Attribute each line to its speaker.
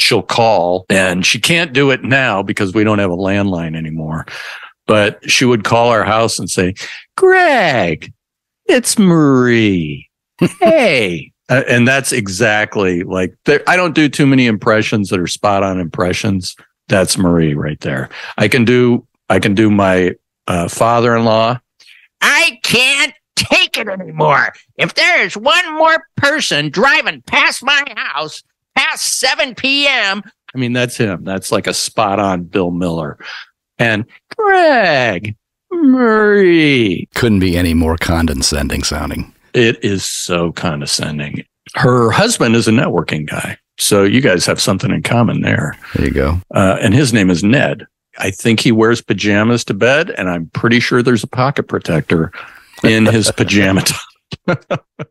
Speaker 1: she'll call and she can't do it now because we don't have a landline anymore. But she would call our house and say, Greg, it's Marie. Hey. Uh, and that's exactly like I don't do too many impressions that are spot on impressions. That's Marie right there. I can do I can do my uh, father-in-law.
Speaker 2: I can't take it anymore. If there is one more person driving past my house past 7 p.m.,
Speaker 1: I mean that's him. That's like a spot on Bill Miller. And Greg, Murray.
Speaker 3: couldn't be any more condescending sounding.
Speaker 1: It is so condescending. Her husband is a networking guy. So you guys have something in common there.
Speaker 3: There you go.
Speaker 1: Uh, and his name is Ned. I think he wears pajamas to bed, and I'm pretty sure there's a pocket protector in his pajama top.